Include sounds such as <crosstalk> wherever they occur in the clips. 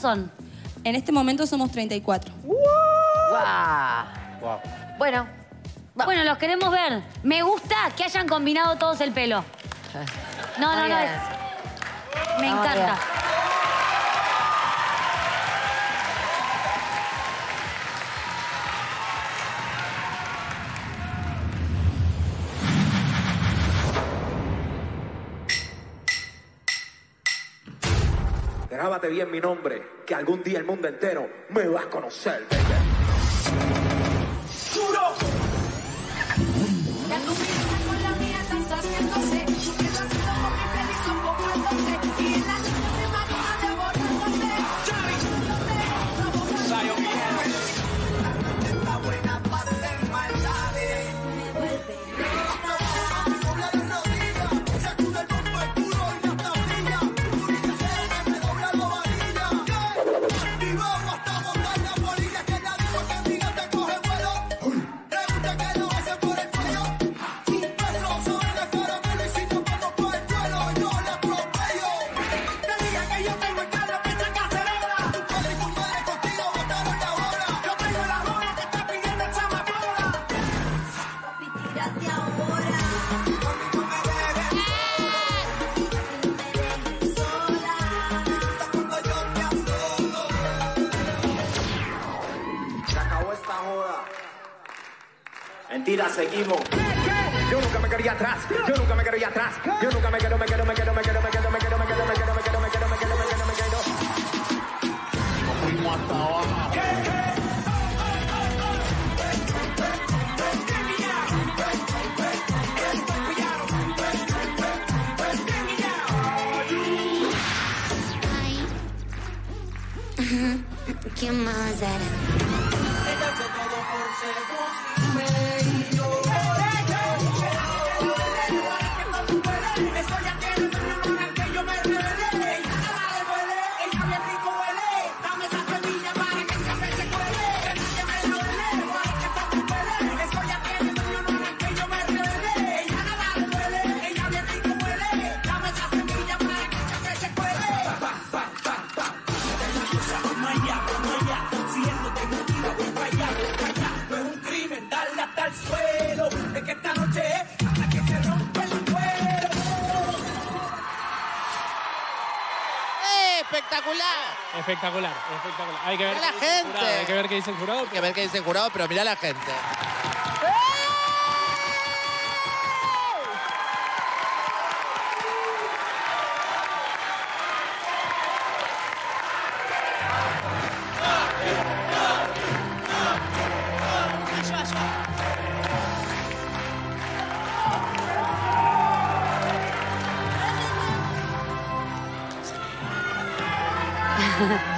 ¿Cuántos son? En este momento somos 34. Guau. Bueno, bueno, los queremos ver. Me gusta que hayan combinado todos el pelo. <laughs> No, no, Muy no. bien. es- Me encanta. Grábate bien mi nombre, que algún día el mundo entero me va a conocer, baby. Mentira, seguimos. Yo nunca me quería atrás, yo nunca me quería atrás, yo nunca me quedo, me quedo, me quedo, me quedo, me quedo, me quedo, me quedo, me quedo, me quedo, me quedo, me quedo, me quedo, me quedo. Nos fuimos hasta abajo. ¿Quién más era? ¡Eh, espectacular! Espectacular, espectacular. Hay que ver Mira la gente. jurado, Hay que ver qué dice el jurado. Hay que ver qué dice el jurado, pero mira la gente. Ha ha ha.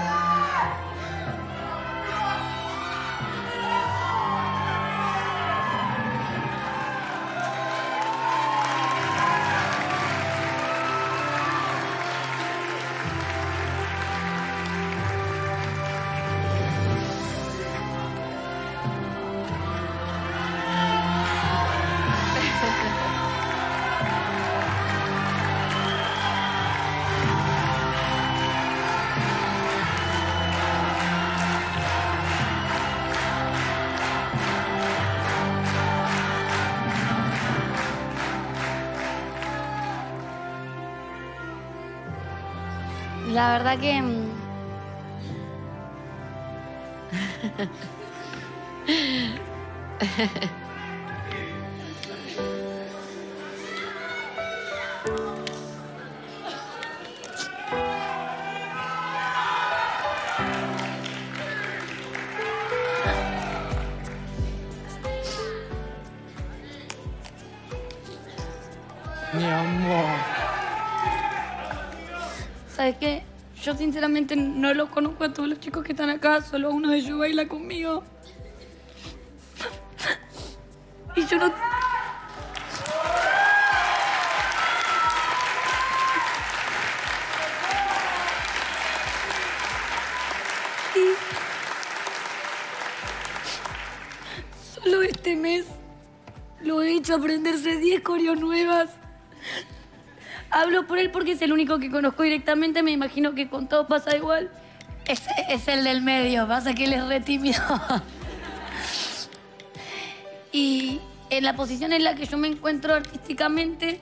La verdad que... mm, Mi amor. ¿Sabes qué? Yo sinceramente no los conozco a todos los chicos que están acá, solo uno de ellos baila conmigo. Y yo no... Y Solo este mes lo he hecho aprenderse 10 coreos nuevas. Hablo por él porque es el único que conozco directamente, me imagino que con todo pasa igual. Es, es el del medio, pasa que él es re tímido. <laughs> y en la posición en la que yo me encuentro artísticamente,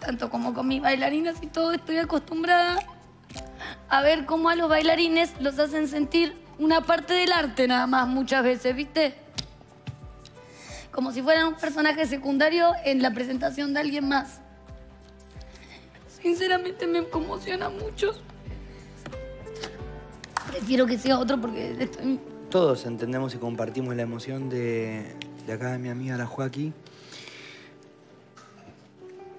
tanto como con mis bailarinas y todo, estoy acostumbrada a ver cómo a los bailarines los hacen sentir una parte del arte nada más muchas veces, ¿viste? Como si fueran un personaje secundario en la presentación de alguien más. Sinceramente me conmociona mucho. Prefiero que sea otro porque estoy... Todos entendemos y compartimos la emoción de, acá de mi amiga la Joaquí.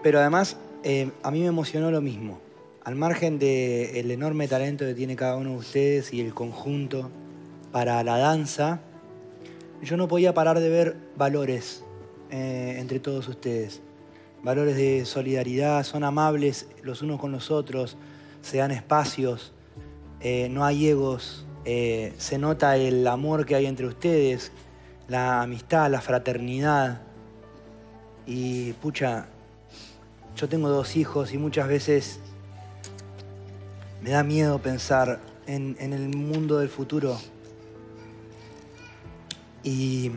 Pero además, eh, a mí me emocionó lo mismo. Al margen del enorme talento que tiene cada uno de ustedes y el conjunto para la danza, yo no podía parar de ver valores eh, entre todos ustedes. Valores de solidaridad, son amables los unos con los otros, se dan espacios, eh, no hay egos, eh, se nota el amor que hay entre ustedes, la amistad, la fraternidad. Y pucha, yo tengo dos hijos y muchas veces me da miedo pensar en, en el mundo del futuro. Y,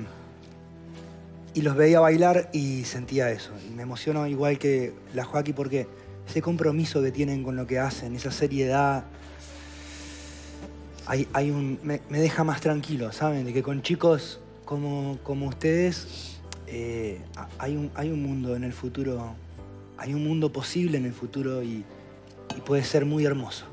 y los veía bailar y sentía eso. Y me emociona igual que la Joaquí porque ese compromiso que tienen con lo que hacen, esa seriedad, hay, hay un, me, deja más tranquilo, ¿saben? De que con chicos como, como ustedes eh, hay, un, hay un mundo en el futuro, hay un mundo posible en el futuro y puede ser muy hermoso.